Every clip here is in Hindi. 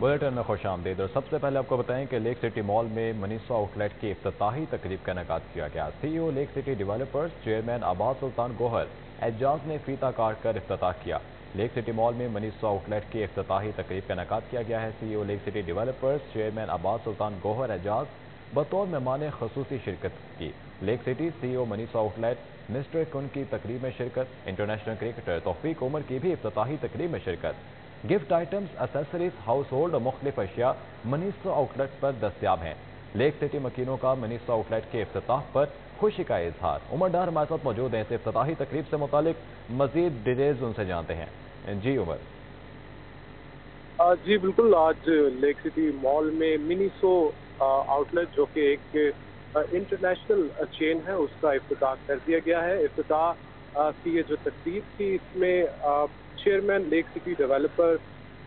बुलेटिन में खुश आमदीद। और सबसे पहले आपको बताएँ कि लेक सिटी मॉल में मनीषा आउटलेट की अफ्ताही तकरीब का इनका किया गया। CEO lake city developers chairman Abad Sultan Gohar Ejaz ने फीता काट कर अफ्ताह किया। लेक सिटी मॉल में मनीषा आउटलेट की अफ्ताही तकरीब का इनका किया गया है। CEO lake city developers chairman Abad Sultan Gohar Ejaz बतौर मेहमान खसूसी शिरकत की। Lake city CEO Miniso outlet mister कुन की तकरीब में शिरकत। इंटरनेशनल क्रिकेटर तोफीक उमर की भी अफ्ताही तकरीब में शिरकत। Gift items accessories household और मुख्तलिफ़ अशिया मनीसो आउटलेट पर दस्तियाब हैं। लेक सिटी मकीनों का मनीषा आउटलेट के अफ्ताह पर खुशी का इजहार। उमर डार हमारे साथ मौजूद हैं, इस अफ्ताही तकरीब से मुतालिक मजीद डिटेल्स उनसे जानते हैं। जी, उमर। जी, बिल्कुल, आज लेक सिटी मॉल में मिनीसो आउटलेट जो कि एक इंटरनेशनल चेन है, उसका अफ्ताह कर दिया गया है। अफ्ताह की ये जो तकरीब थी, इसमें chairman lake city developer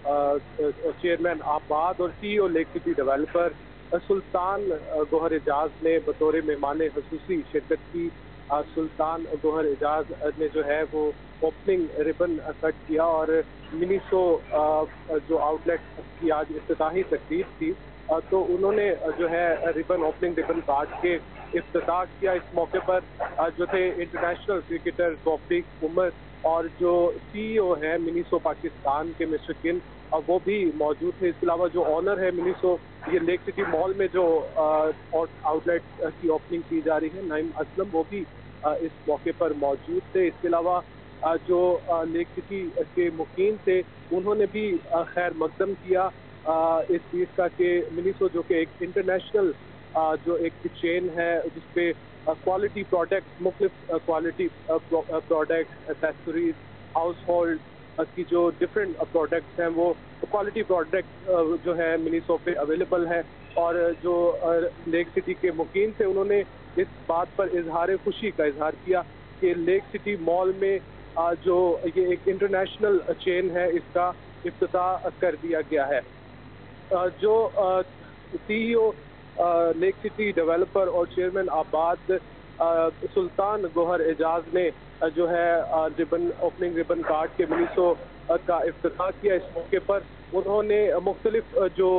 chairman Abad और CEO lake city developer Sultan Gohar Ejaz ने बतौर मेहमान खसूसी शिरकत की। सुल्तान गोहर एजाज ने जो है, वो ओपनिंग रिबन कट किया और मिनीसो जो आउटलेट की आज इफ्ताही तकरीब थी तो उन्होंने जो है, रिबन ओपनिंग, रिबन काट के इफ्ताह किया इस मौके पर। जो थे इंटरनेशनल क्रिकेटर तोफीक उमर और जो सीईओ है मिनीसो पाकिस्तान के मिस्टर किन वो भी मौजूद थे। इसके अलावा जो ऑनर है मिनीसो ये लेक सिटी मॉल में जो आउटलेट की ओपनिंग की जा रही है नाइम असलम वो भी इस मौके पर मौजूद थे। इसके अलावा जो लेक सिटी के मुकीम थे, उन्होंने भी खैर मकदम किया। इस चीज़ का कि मिनीसो जो कि एक इंटरनेशनल जो एक चेन है जिसपे क्वालिटी प्रोडक्ट मुख्तफ quality product accessories household की जो डिफरेंट प्रोडक्ट्स हैं, वो क्वालिटी प्रोडक्ट जो है मिनीसो पे अवेलेबल है। और जो लेक सिटी के मुकीम थे, उन्होंने इस बात पर इजहार खुशी का इजहार किया कि लेक सिटी मॉल में जो ये एक इंटरनेशनल चेन है, इसका अफ्ताह कर दिया गया है। जो सीईओ लेक सिटी डेवलपर और चेयरमैन आबाद सुल्तान गोहर एजाज ने जो है रिबन ओपनिंग रिबन कार्ड के मिनीसो का अफ्ताह किया इस मौके पर। उन्होंने मुख्तलिफ़ जो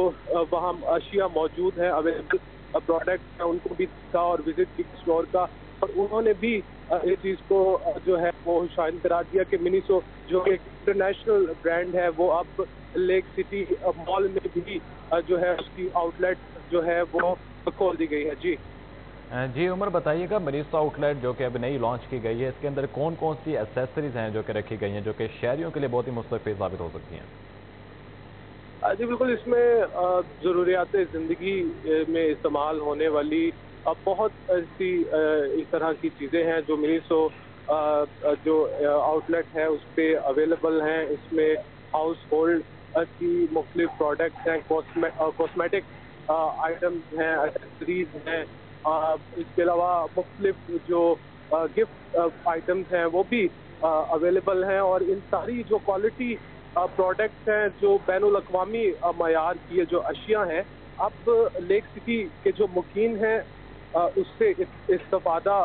वहाँ अशिया मौजूद हैं, अवेलेबल प्रोडक्ट हैं, उनको भी देखा और विज़िट की स्टोर का और उन्होंने भी इस चीज़ को जो है वो शाइन करार दिया कि मिनीसो जो एक इंटरनेशनल ब्रांड है वो अब लेक सिटी मॉल में भी जो है उसकी आउटलेट जो है वो खोल दी गई है। जी। जी उमर बताइएगा मरीसा आउटलेट जो कि अब नई लॉन्च की गई है इसके अंदर कौन कौन सी एसेसरीज हैं जो कि रखी गई हैं जो कि शहरियों के लिए बहुत ही मुस्तफ़ साबित हो सकती हैं? जी बिल्कुल इसमें ज़रूरियात ज़िंदगी में इस्तेमाल होने वाली बहुत ऐसी इस तरह की चीज़ें हैं जो मिनीसो जो आउटलेट है उस पर अवेलेबल हैं। इसमें हाउस होल्ड की मुख्तलिफ़ प्रोडक्ट्स हैं कॉस्मेटिक आइटम्स हैं एसेसरीज हैं। इसके अलावा मुख्तलिफ़ जो गिफ्ट आइटम्स हैं वो भी अवेलेबल हैं और इन सारी जो क्वालिटी प्रोडक्ट्स हैं जो बैन अवी मैार की जो अशिया हैं, अब लेक सिटी के जो मुकीन हैं उससे इस्ता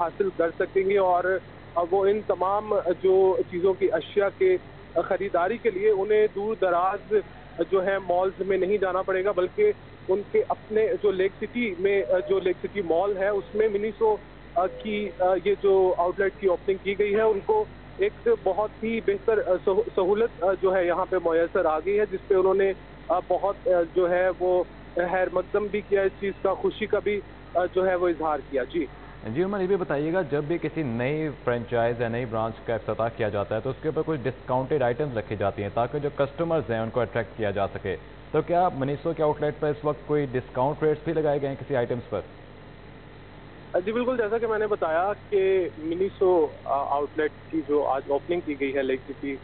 हासिल कर सकेंगे और वो इन तमाम जो चीज़ों की अशिया के ख़रीदारी के लिए उन्हें दूर दराज जो है मॉल्स में नहीं जाना पड़ेगा, बल्कि उनके अपने जो लेक सिटी में जो लेक सिटी मॉल है, उसमें मिनीसो की ये जो आउटलेट की ओपनिंग की गई है, उनको एक बहुत ही बेहतर सहूलत जो है यहाँ पे मैसर आ गई है, जिसपे उन्होंने बहुत जो है वो हैर मकदम भी किया इस चीज़ का, खुशी का भी जो है वो इजहार किया। जी। जी उमर ये भी बताइएगा जब भी किसी नई फ्रेंचाइज या नई ब्रांच का अफ्ताह किया जाता है तो उसके ऊपर कुछ डिस्काउंटेड आइटम्स रखी जाती हैं ताकि जो कस्टमर्स हैं उनको अट्रैक्ट किया जा सके। तो क्या मनीषो के आउटलेट पर इस वक्त कोई डिस्काउंट रेट्स भी लगाए गए हैं किसी आइटम्स पर? जी बिल्कुल जैसा कि मैंने बताया कि मिनीसो आउटलेट की जो आज ओपनिंग की गई है लेक सिटी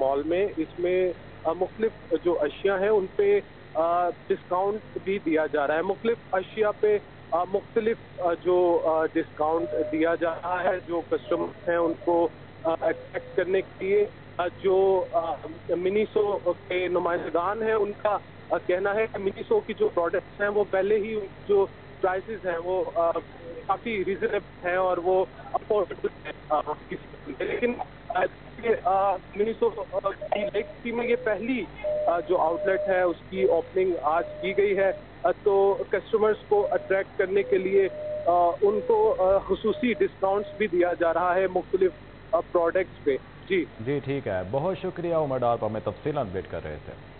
मॉल में इसमें मुख्तलिफ़ जो अशिया हैं उन पर डिस्काउंट भी दिया जा रहा है। मुख्तलिफ़ अशिया पे मुख्तलिफ़ जो डिस्काउंट दिया जा रहा है, जो कस्टमर्स हैं उनको अट्रैक्ट करने के लिए जो मिनीसो के नुमाइंदगान हैं, उनका कहना है कि मिनीसो की जो प्रोडक्ट्स हैं, वो पहले ही जो प्राइसेस हैं, वो काफ़ी रिजनेबल हैं और वो अफोर्डेबल हैं लेकिन मिनीसो की लेक में ये पहली जो आउटलेट है, उसकी ओपनिंग आज की गई है। तो कस्टमर्स को अट्रैक्ट करने के लिए उनको खसूसी डिस्काउंट्स भी दिया जा रहा है मुख्तलिफ़ प्रोडक्ट्स पे। जी। जी, ठीक है। बहुत शुक्रिया उमर डार पर हमें तफसील अपडेट कर रहे थे।